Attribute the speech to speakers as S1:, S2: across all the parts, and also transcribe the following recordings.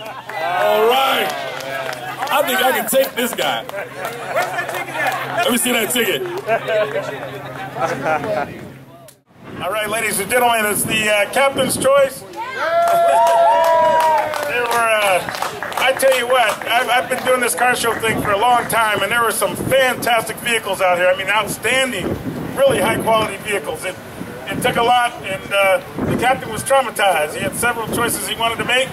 S1: All right. I think I can take this guy. Where's that ticket at? Let me see that ticket. All right, ladies and gentlemen, it's the uh, captain's choice. there were, uh, I tell you what, I've, I've, been doing this car show thing for a long time, and there were some fantastic vehicles out here. I mean, outstanding, really high quality vehicles. It, it took a lot, and uh, the captain was traumatized. He had several choices he wanted to make,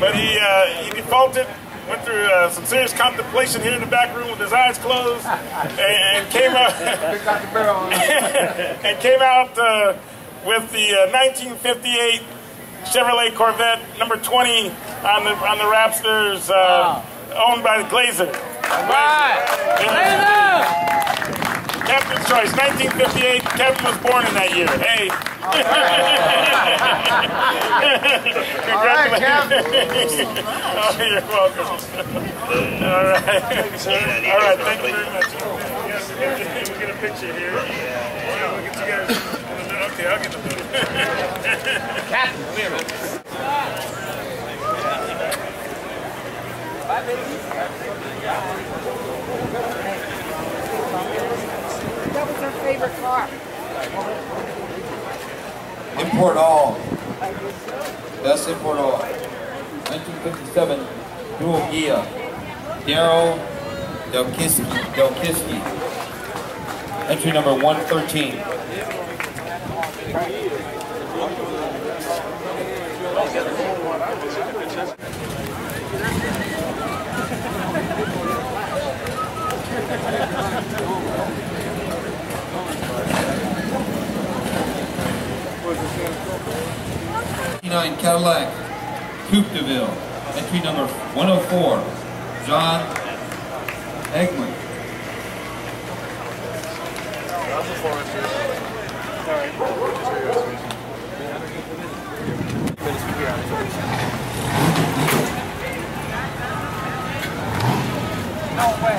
S1: but he, uh, he defaulted went through uh, some serious contemplation here in the back room with his eyes closed, and, and came out and came out uh, with the uh, 1958 Chevrolet Corvette number 20 on the on the Rapsters, uh, wow. owned by the Glazer.
S2: All right,
S1: Glazer. Captain's choice, 1958. Kevin was born in that year. Hey. Congratulations. oh, you're welcome. All right. All right, thank you very much. We'll get a picture here. We'll get you guys. Okay, I'll get the photo.
S2: Captain, come here, man. Bye,
S3: baby. That was her favorite car.
S4: Import all. Best import all. 1957 dual gear. Daryl Delkiski. Delkiski. Entry number 113. 59 Cadillac, Coupe de Ville, entry number 104, John Egman.
S3: No way.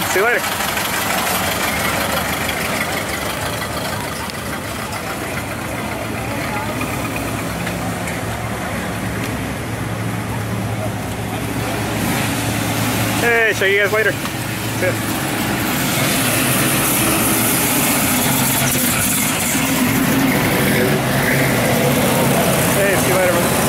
S1: See you later. Hey, show you guys later. See ya.
S5: you later, man.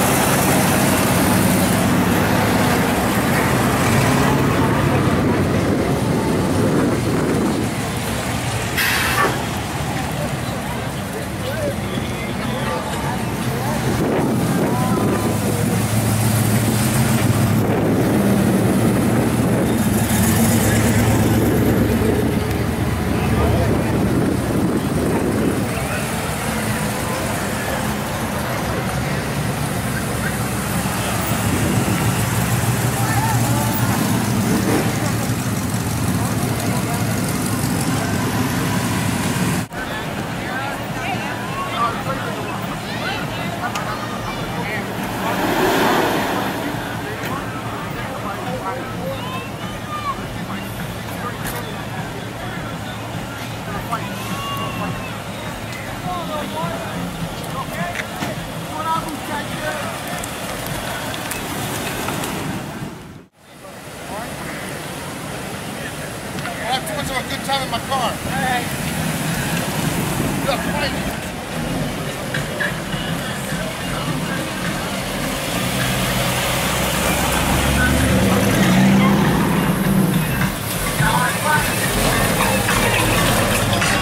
S6: I have too much of a good time in my car. All right. Look.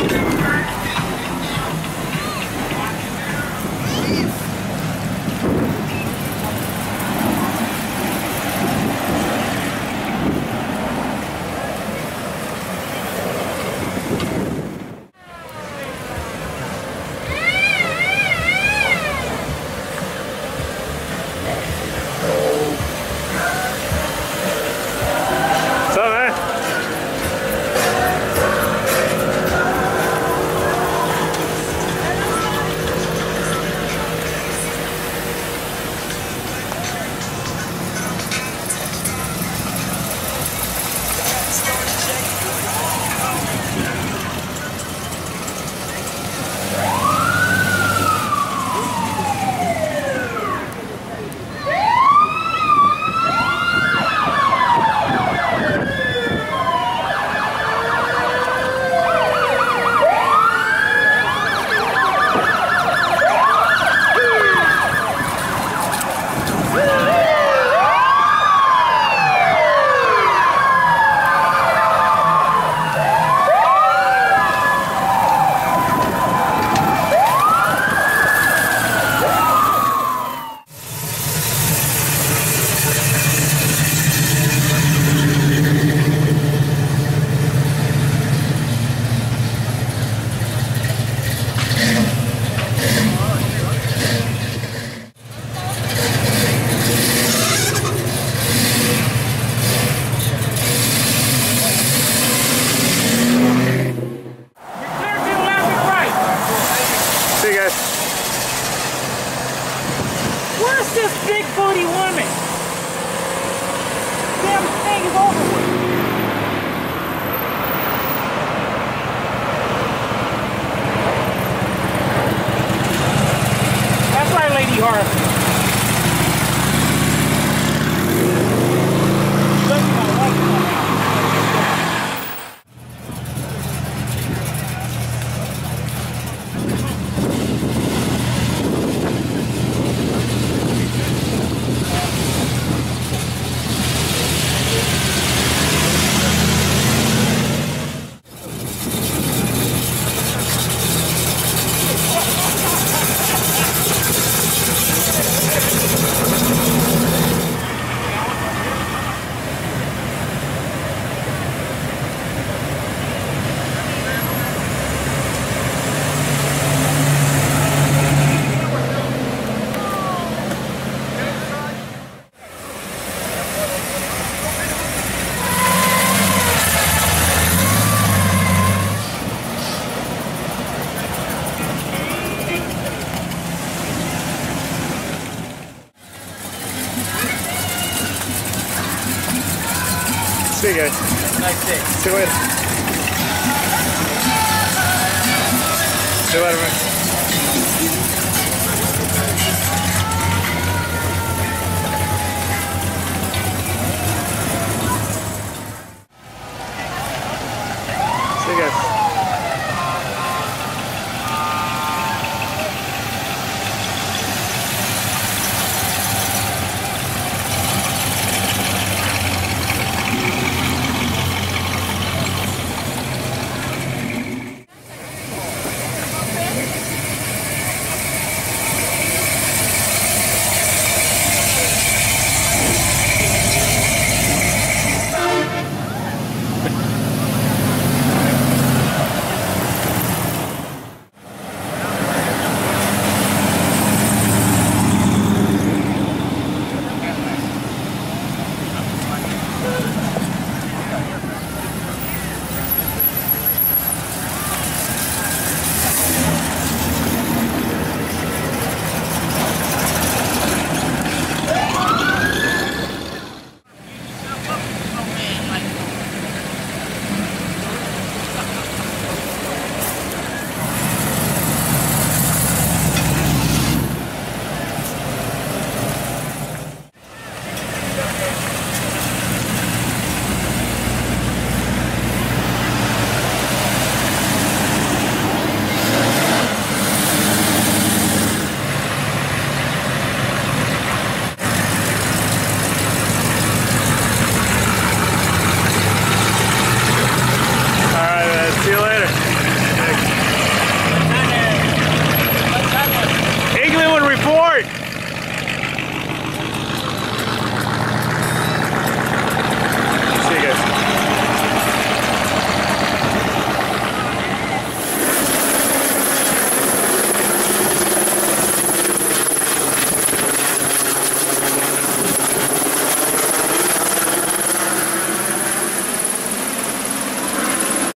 S5: What's
S2: right,
S5: See you guys.
S2: Nice day.
S5: See you later. See you later, man.